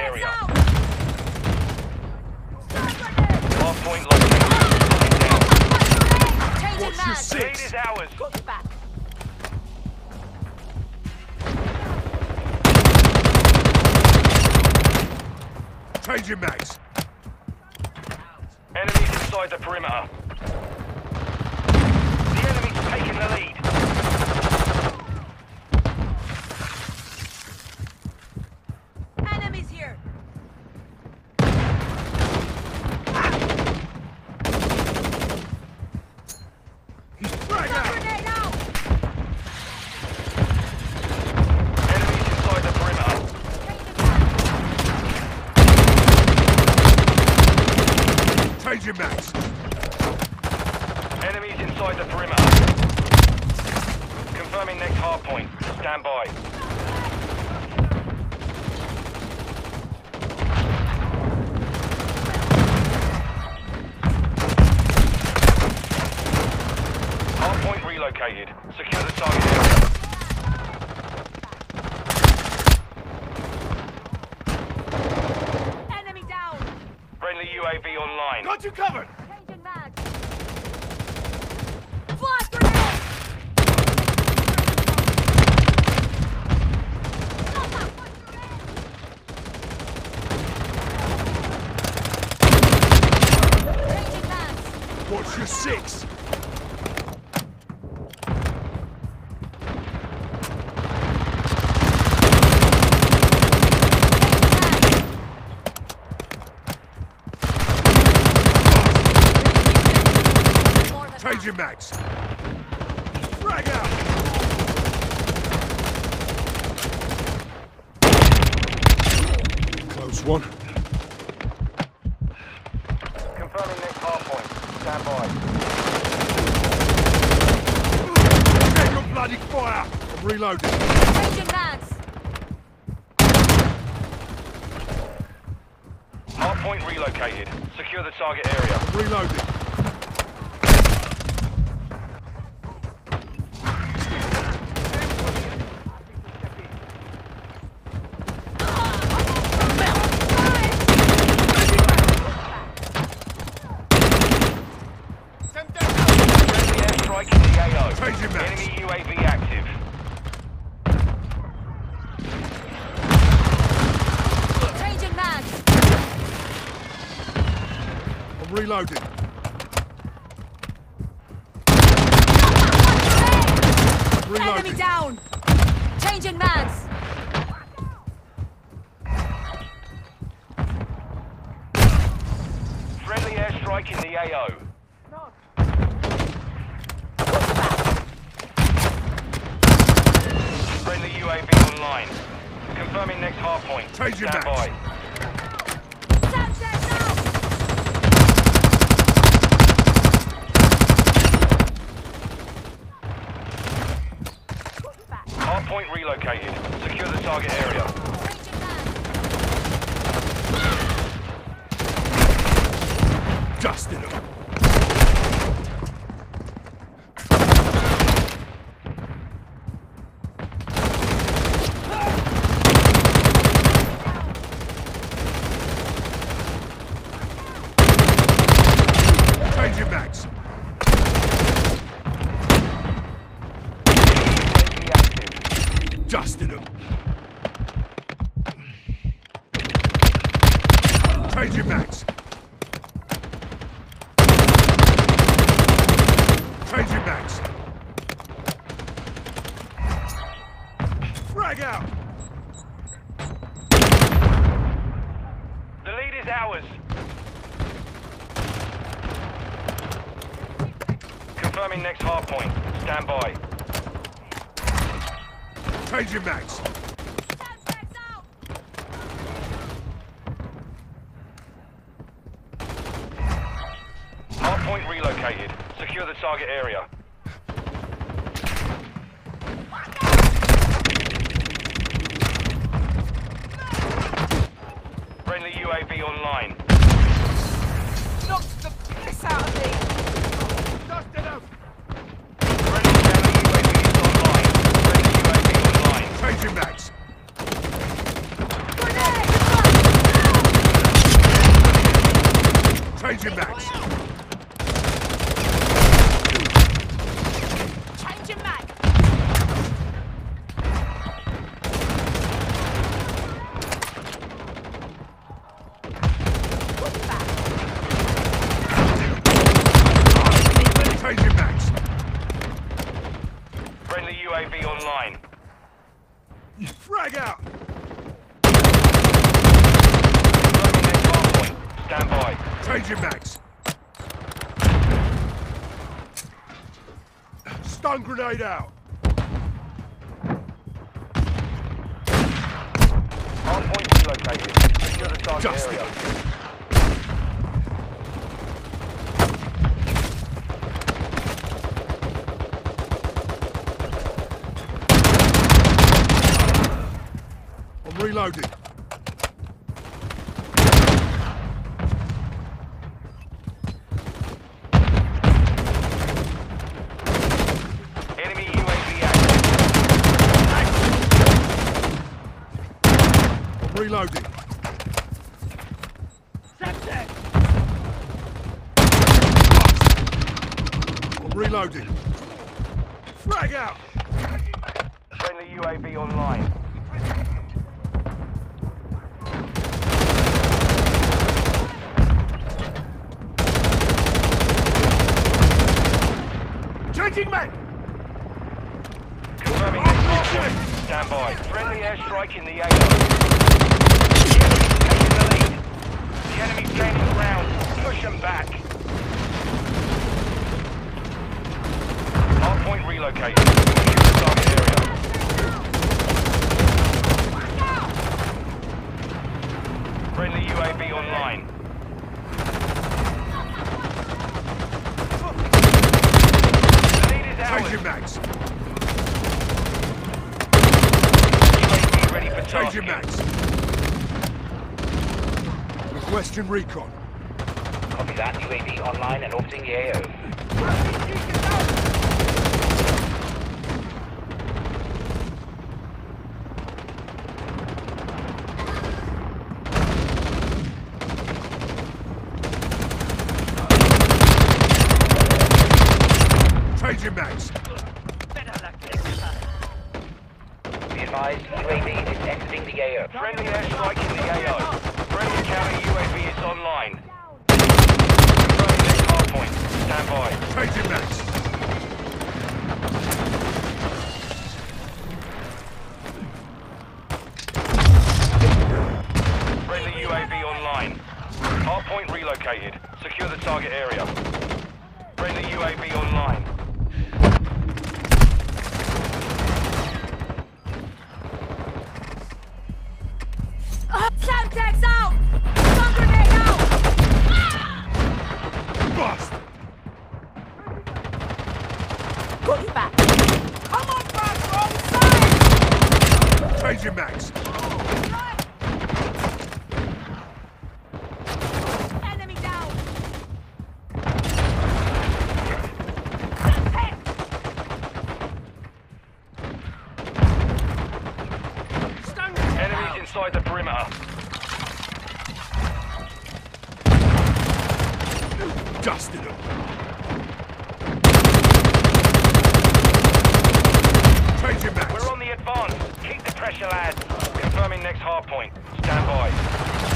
area. Out! Hard point located. Down. Changing Watch your six. Lead is ours. Get back. Changing mags. Enemies inside the perimeter. The enemy's taking the lead. Enemies here. Frag out. Grenade out. Enemies inside the perimeter. Changing mags. Enemies inside the perimeter. Confirming next hard point. Stand by. Hard point relocated. Secure the target area. Enemy down. Friendly UAV online. Got you covered. Changing mag. Flash grenade. Changing your six. Than Changing mags. Frag out. Close one. Confirming next hard point. Stand by. Take your bloody fire. I'm reloading. Changing mags. Hard point relocated. Secure the target area. I'm reloading. Friendly airstrike in the AO. Changing mags. Enemy UAV active. Changing mags. I'm reloading. I'm Enemy down. Changing mags. Friendly airstrike in the AO. Friendly UAV online. Confirming next hard point. Change your Stand mags. by. Point relocated. Secure the target area. Dusted them. Changing mags. UAV Dusted them. Changing mags. Changing mags. Frag out. The lead is ours. Confirming next hard point. Stand by. Changing mags. Semtex out. Hard point relocated. Secure the target area. Frag out! Stand by. Changing mags. Stun grenade out. On point relocated. Secure the target Just area. It. Reloading. Enemy UAV active. Reloading. I'm reloading. Frag out. Friendly UAV online. Changing mag. Confirming hardpoint. Stand by. Friendly airstrike in the AO. The enemy's taking the lead. The enemy's gaining ground. Push them back. Hardpoint relocated. Secure the target area. Friendly UAV online. The lead is ours. Changing mags. UAV Changing tasking. mags. Requesting recon. Copy that. UAV online and orbiting the AO. Changing mags. Advised, UAV is exiting the AO. Friendly airstrike in the AO. Friendly counter UAV is online. Wrong side! Changing mags. Enemy down! Semtex! Stun grenade Enemies out! inside the perimeter. Dusted them. Changing mags. We're on the advance. Keep the pressure, lads. Confirming next hard point. Stand by.